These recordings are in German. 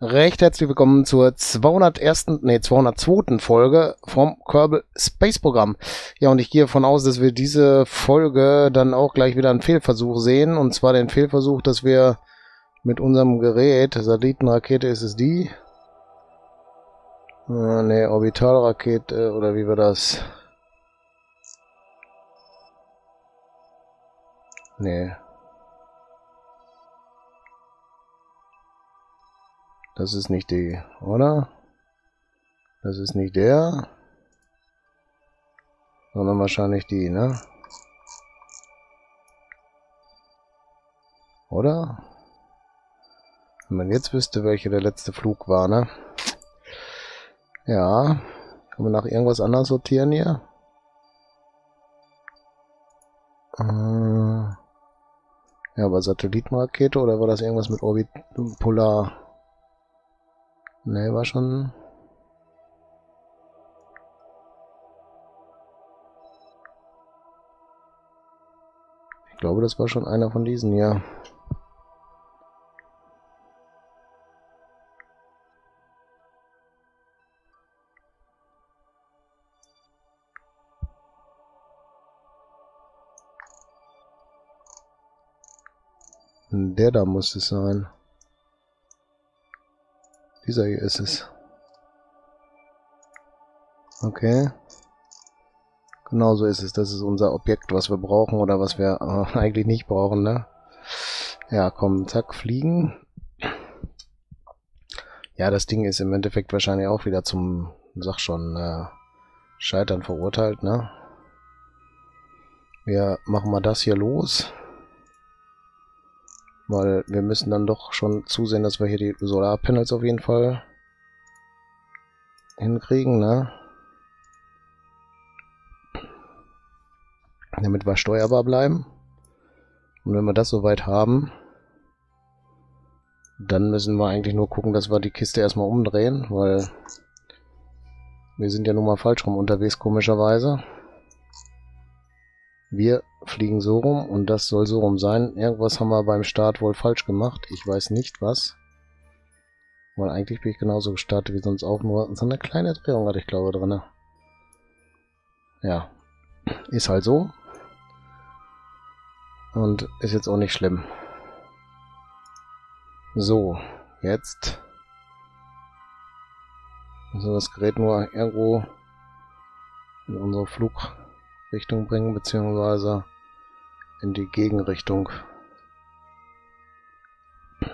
Recht herzlich willkommen zur 201. nee 202. Folge vom Kerbal Space Programm. Ja, und ich gehe davon aus, dass wir diese Folge dann auch gleich wieder einen Fehlversuch sehen. Und zwar den Fehlversuch, dass wir mit unserem Gerät, Satellitenrakete ist es die? Äh, nee, Orbitalrakete, oder wie war das? Nee. Das ist nicht die, oder? Das ist nicht der. Sondern wahrscheinlich die, ne? Oder? Wenn man jetzt wüsste, welcher der letzte Flug war, ne? Ja. Kann man nach irgendwas anderes sortieren hier? Äh ja, aber Satellitenrakete oder war das irgendwas mit Orbit Polar? Ne, war schon... Ich glaube, das war schon einer von diesen, ja. Der da muss es sein. Dieser hier ist es. Okay. Genau so ist es. Das ist unser Objekt, was wir brauchen oder was wir äh, eigentlich nicht brauchen, ne? Ja, komm, zack, fliegen. Ja, das Ding ist im Endeffekt wahrscheinlich auch wieder zum, sag schon, äh, Scheitern verurteilt, ne? Wir machen mal das hier los. Weil wir müssen dann doch schon zusehen, dass wir hier die Solarpanels auf jeden Fall hinkriegen, ne? Damit wir steuerbar bleiben. Und wenn wir das soweit haben, dann müssen wir eigentlich nur gucken, dass wir die Kiste erstmal umdrehen, weil wir sind ja nun mal falsch rum unterwegs, komischerweise. Wir fliegen so rum und das soll so rum sein. Irgendwas haben wir beim Start wohl falsch gemacht. Ich weiß nicht was. Weil eigentlich bin ich genauso gestartet wie sonst auch, nur so eine kleine Drehung hatte ich glaube drin. Ja, ist halt so. Und ist jetzt auch nicht schlimm. So, jetzt müssen wir das Gerät nur irgendwo in unsere Flug Richtung bringen, beziehungsweise in die Gegenrichtung.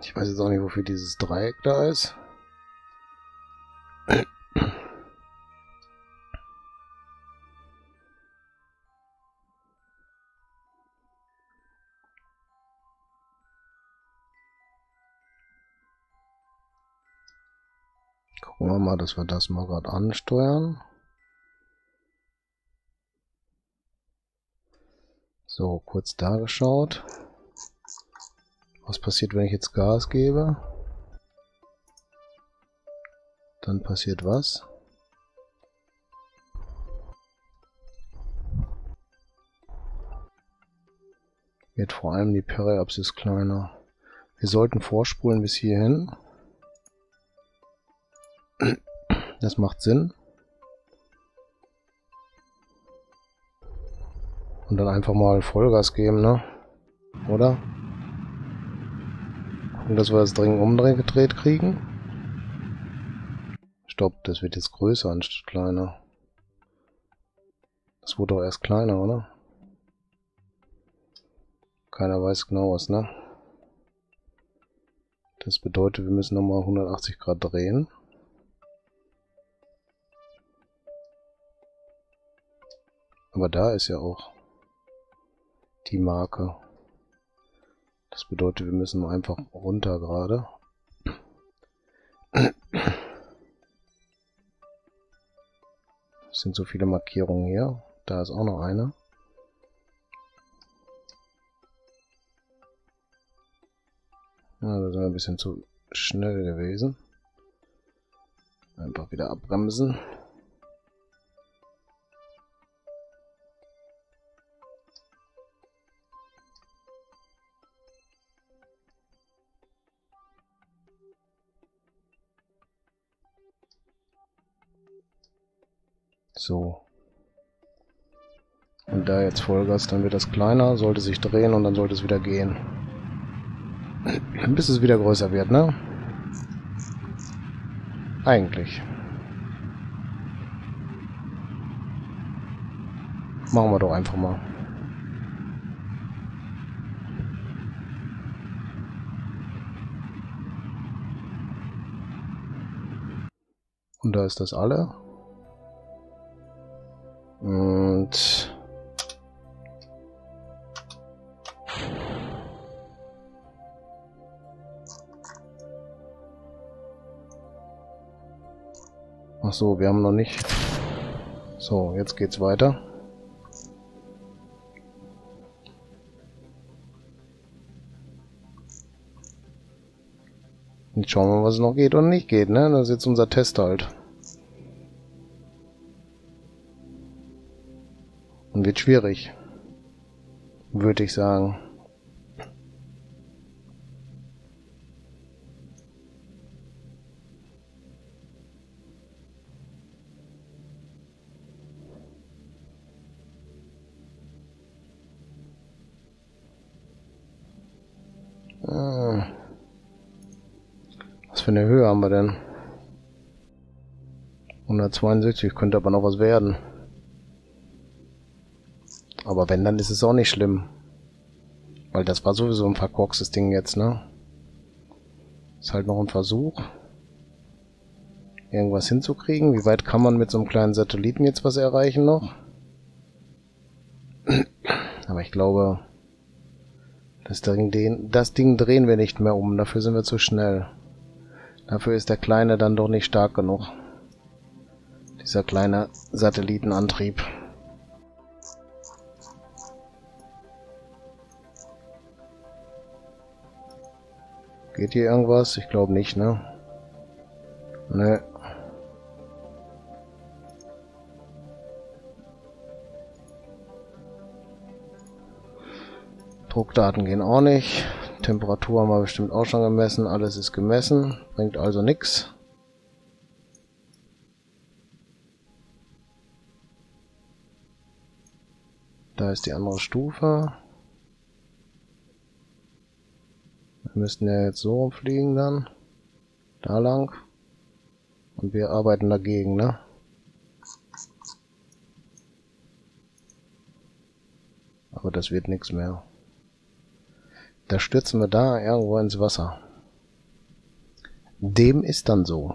Ich weiß jetzt auch nicht, wofür dieses Dreieck da ist. Gucken wir mal, dass wir das mal gerade ansteuern. So, kurz da geschaut. Was passiert, wenn ich jetzt Gas gebe? Dann passiert was? Wird vor allem die Periapsis kleiner. Wir sollten vorspulen bis hierhin. Das macht Sinn. Und dann einfach mal Vollgas geben, ne? Oder? Gucken, dass wir das dringend umgedreht kriegen. Stopp, das wird jetzt größer anstatt kleiner. Das wurde doch erst kleiner, oder? Keiner weiß genau was, ne? Das bedeutet, wir müssen nochmal 180 Grad drehen. Aber da ist ja auch die Marke. Das bedeutet, wir müssen einfach runter gerade. Es sind so viele Markierungen hier. Da ist auch noch eine. Ja, da sind wir ein bisschen zu schnell gewesen. Einfach wieder abbremsen. So. Und da jetzt Vollgas, dann wird das kleiner, sollte sich drehen und dann sollte es wieder gehen. Bis es wieder größer wird, ne? Eigentlich. Machen wir doch einfach mal. Und da ist das alle. Und... Ach so, wir haben noch nicht... So, jetzt geht's weiter. Jetzt schauen wir mal, was noch geht und nicht geht, ne? Das ist jetzt unser Test halt. Wird schwierig. Würde ich sagen. Ah. Was für eine Höhe haben wir denn? 162, könnte aber noch was werden. Aber wenn, dann ist es auch nicht schlimm. Weil das war sowieso ein verkorkstes Ding jetzt, ne? Ist halt noch ein Versuch. Irgendwas hinzukriegen. Wie weit kann man mit so einem kleinen Satelliten jetzt was erreichen noch? Aber ich glaube, das Ding, das Ding drehen wir nicht mehr um. Dafür sind wir zu schnell. Dafür ist der Kleine dann doch nicht stark genug. Dieser kleine Satellitenantrieb. Geht hier irgendwas? Ich glaube nicht, ne? Ne. Druckdaten gehen auch nicht. Temperatur haben wir bestimmt auch schon gemessen. Alles ist gemessen. Bringt also nichts. Da ist die andere Stufe. Wir müssten ja jetzt so rumfliegen dann. Da lang. Und wir arbeiten dagegen, ne? Aber das wird nichts mehr. Da stürzen wir da irgendwo ins Wasser. Dem ist dann so.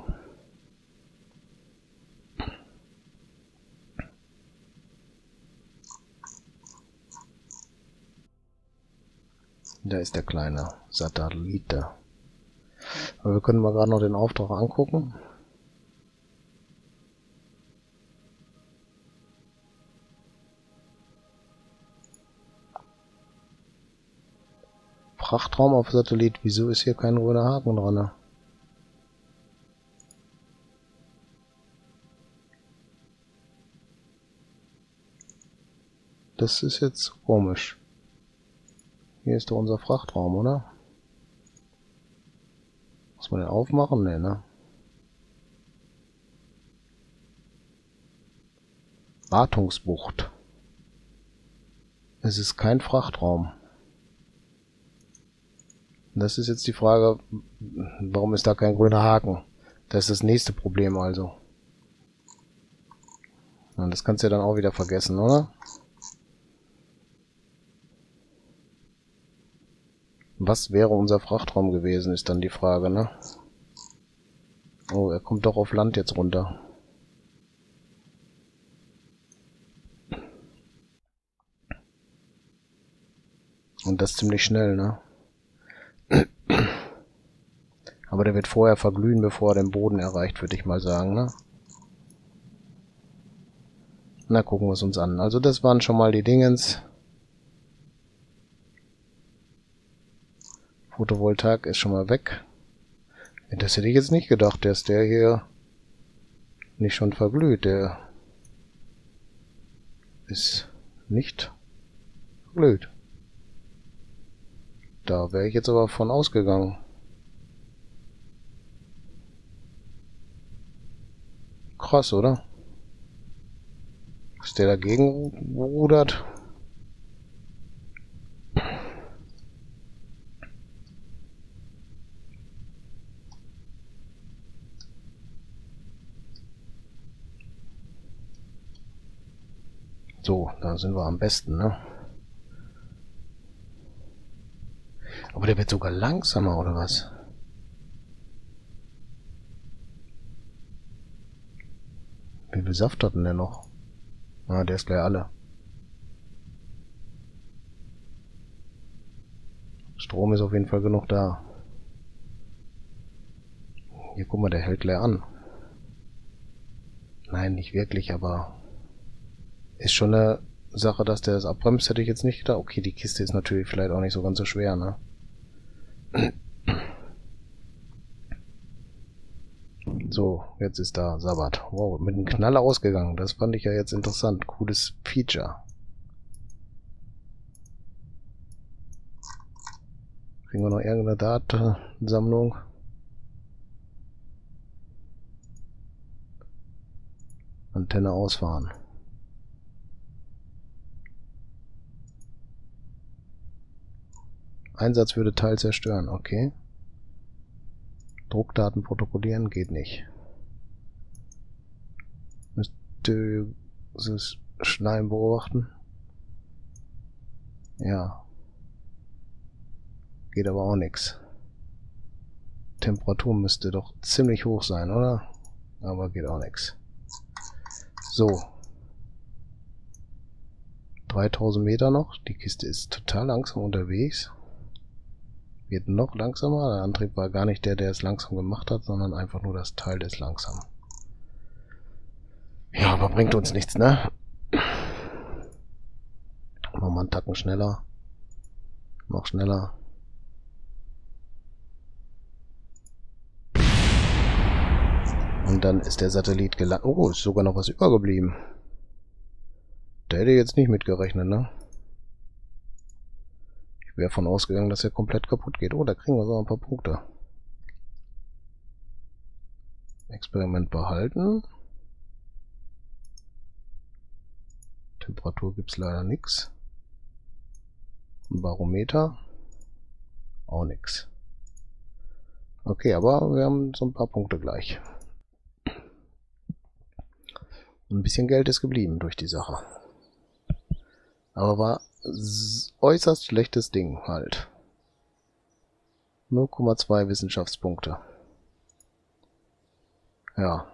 Da ist der kleine Satellit. Aber wir können mal gerade noch den Auftrag angucken. Frachtraum auf Satellit. Wieso ist hier kein grüner Haken dran? Das ist jetzt komisch. Hier ist doch unser Frachtraum, oder? Muss man den aufmachen? Ne, ne? Wartungsbucht. Es ist kein Frachtraum. Das ist jetzt die Frage, warum ist da kein grüner Haken? Das ist das nächste Problem also. Und das kannst du ja dann auch wieder vergessen, oder? Was wäre unser Frachtraum gewesen, ist dann die Frage, ne? Oh, er kommt doch auf Land jetzt runter. Und das ziemlich schnell, ne? Aber der wird vorher verglühen, bevor er den Boden erreicht, würde ich mal sagen, ne? Na, gucken wir es uns an. Also das waren schon mal die Dingens. Photovoltaik ist schon mal weg. Das hätte ich jetzt nicht gedacht, dass der hier nicht schon verglüht. Der ist nicht verglüht. Da wäre ich jetzt aber von ausgegangen. krass, oder? Ist der dagegen rudert? So, da sind wir am besten, ne? Aber der wird sogar langsamer, oder was? Wie viel Saft hat denn der noch? Ah, der ist gleich alle. Strom ist auf jeden Fall genug da. Hier, guck mal, der hält leer an. Nein, nicht wirklich, aber ist schon eine Sache, dass der das abbremst, hätte ich jetzt nicht gedacht. Okay, die Kiste ist natürlich vielleicht auch nicht so ganz so schwer, ne? So, jetzt ist da Sabbat. Wow, mit einem Knaller ausgegangen. Das fand ich ja jetzt interessant. Cooles Feature. Kriegen wir noch irgendeine Datensammlung? Antenne ausfahren. Einsatz würde Teil zerstören, okay. Druckdaten protokollieren geht nicht. Müsste das Schneiden beobachten. Ja. Geht aber auch nichts. Temperatur müsste doch ziemlich hoch sein, oder? Aber geht auch nichts. So. 3000 Meter noch. Die Kiste ist total langsam unterwegs geht noch langsamer. Der Antrieb war gar nicht der, der es langsam gemacht hat, sondern einfach nur das Teil des langsam. Ja, aber bringt uns nichts, ne? Machen wir einen Tacken schneller. Noch schneller. Und dann ist der Satellit gelandet. Oh, ist sogar noch was übergeblieben. Der hätte jetzt nicht mitgerechnet, ne? Ich wäre davon ausgegangen, dass er komplett kaputt geht. Oh, da kriegen wir so ein paar Punkte. Experiment behalten. Temperatur gibt es leider nichts. Barometer. Auch nichts. Okay, aber wir haben so ein paar Punkte gleich. Ein bisschen Geld ist geblieben durch die Sache. Aber war äußerst schlechtes Ding halt. 0,2 Wissenschaftspunkte. Ja.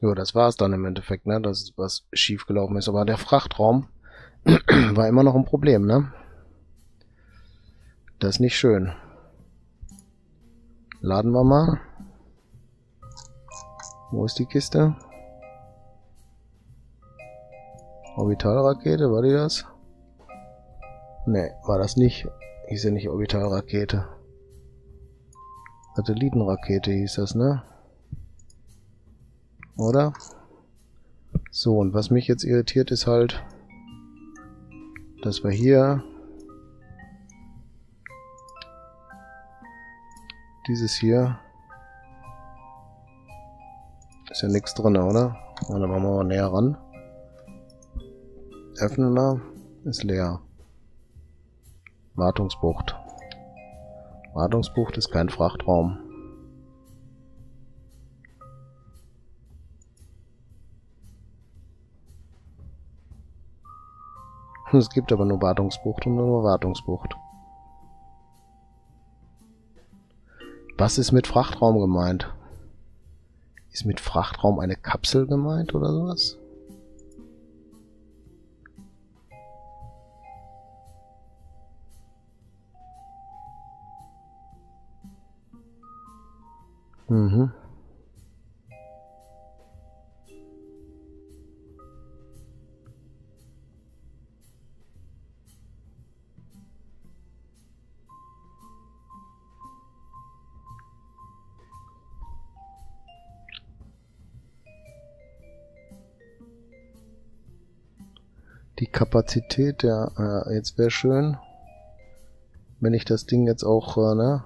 Jo, das war's dann im Endeffekt, ne? Das ist was schiefgelaufen ist. Aber der Frachtraum war immer noch ein Problem, ne? Das ist nicht schön. Laden wir mal. Wo ist die Kiste? Orbitalrakete, war die das? Ne, war das nicht. Hieß ja nicht Orbitalrakete. Satellitenrakete hieß das, ne? Oder? So, und was mich jetzt irritiert ist halt, dass wir hier dieses hier ist ja nichts drin, oder? Und dann machen wir mal näher ran. Öffner ist leer. Wartungsbucht. Wartungsbucht ist kein Frachtraum. Es gibt aber nur Wartungsbucht und nur Wartungsbucht. Was ist mit Frachtraum gemeint? Ist mit Frachtraum eine Kapsel gemeint oder sowas? Mhm. Die Kapazität, ja, äh, jetzt wäre schön, wenn ich das Ding jetzt auch, äh, ne,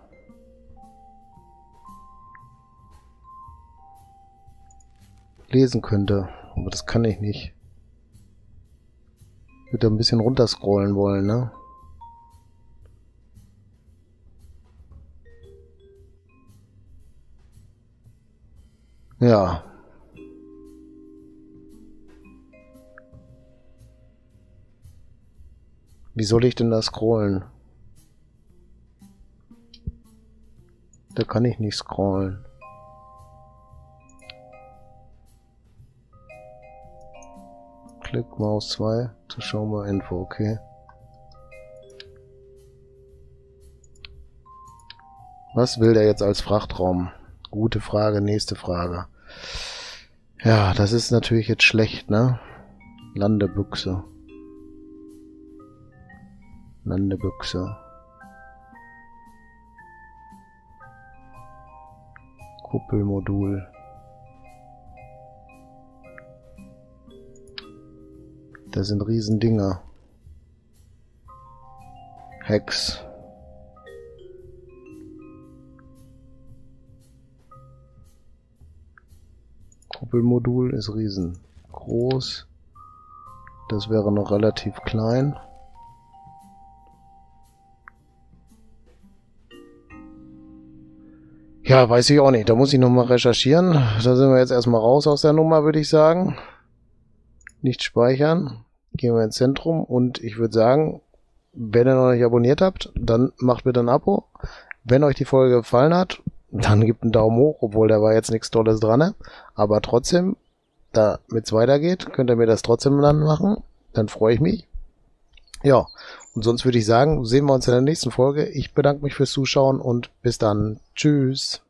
lesen könnte. Aber das kann ich nicht. Ich würde ein bisschen runterscrollen wollen, ne? Ja. Wie soll ich denn da scrollen? Da kann ich nicht scrollen. Klick Maus 2 zu Show mal Info, okay. Was will der jetzt als Frachtraum? Gute Frage, nächste Frage. Ja, das ist natürlich jetzt schlecht, ne? Landebüchse. Landebüchse. Kuppelmodul. Das sind Riesendinger. Hex. Kuppelmodul ist riesengroß. Das wäre noch relativ klein. Ja, weiß ich auch nicht. Da muss ich nochmal recherchieren. Da sind wir jetzt erstmal raus aus der Nummer, würde ich sagen. Nicht speichern. Gehen wir ins Zentrum und ich würde sagen, wenn ihr noch nicht abonniert habt, dann macht bitte ein Abo. Wenn euch die Folge gefallen hat, dann gebt einen Daumen hoch, obwohl da war jetzt nichts Tolles dran. Aber trotzdem, damit es weitergeht, könnt ihr mir das trotzdem dann machen. Dann freue ich mich. Ja, und sonst würde ich sagen, sehen wir uns in der nächsten Folge. Ich bedanke mich fürs Zuschauen und bis dann. Tschüss.